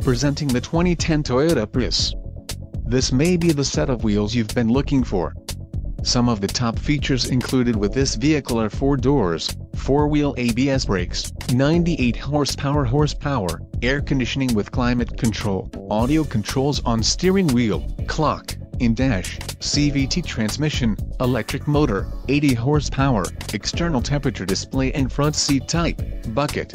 Presenting the 2010 Toyota Prius. This may be the set of wheels you've been looking for. Some of the top features included with this vehicle are 4 doors, 4-wheel ABS brakes, 98 horsepower horsepower, air conditioning with climate control, audio controls on steering wheel, clock, in-dash, CVT transmission, electric motor, 80 horsepower, external temperature display and front seat type, bucket,